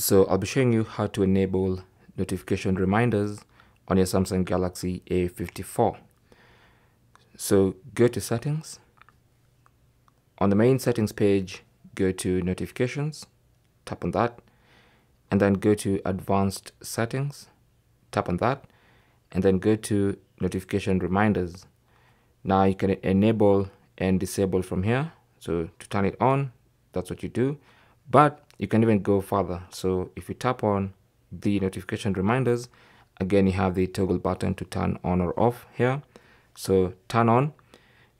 So I'll be showing you how to enable notification reminders on your Samsung Galaxy A54. So go to settings. On the main settings page, go to notifications, tap on that, and then go to advanced settings, tap on that, and then go to notification reminders. Now you can enable and disable from here. So to turn it on, that's what you do. But you can even go further. So if you tap on the notification reminders, again, you have the toggle button to turn on or off here. So turn on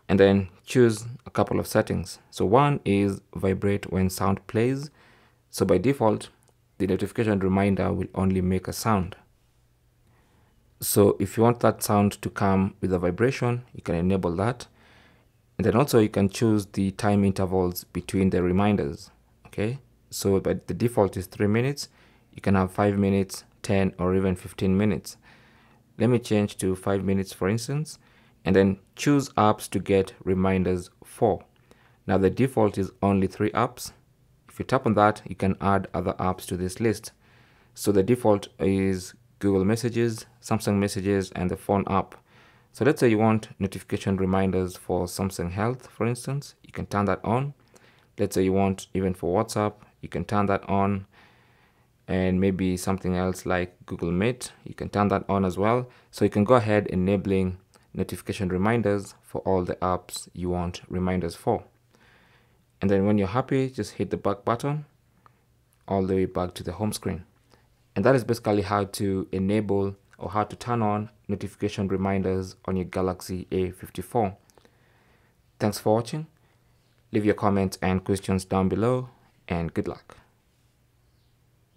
and then choose a couple of settings. So one is vibrate when sound plays. So by default, the notification reminder will only make a sound. So if you want that sound to come with a vibration, you can enable that. And then also you can choose the time intervals between the reminders. Okay. So but the default is three minutes. You can have five minutes, 10 or even 15 minutes. Let me change to five minutes for instance, and then choose apps to get reminders for. Now the default is only three apps. If you tap on that, you can add other apps to this list. So the default is Google Messages, Samsung Messages, and the phone app. So let's say you want notification reminders for Samsung Health, for instance, you can turn that on. Let's say you want even for WhatsApp, you can turn that on and maybe something else like Google Meet, you can turn that on as well. So you can go ahead enabling notification reminders for all the apps you want reminders for. And then when you're happy, just hit the back button all the way back to the home screen. And that is basically how to enable or how to turn on notification reminders on your Galaxy A54. Thanks for watching. Leave your comments and questions down below and good luck.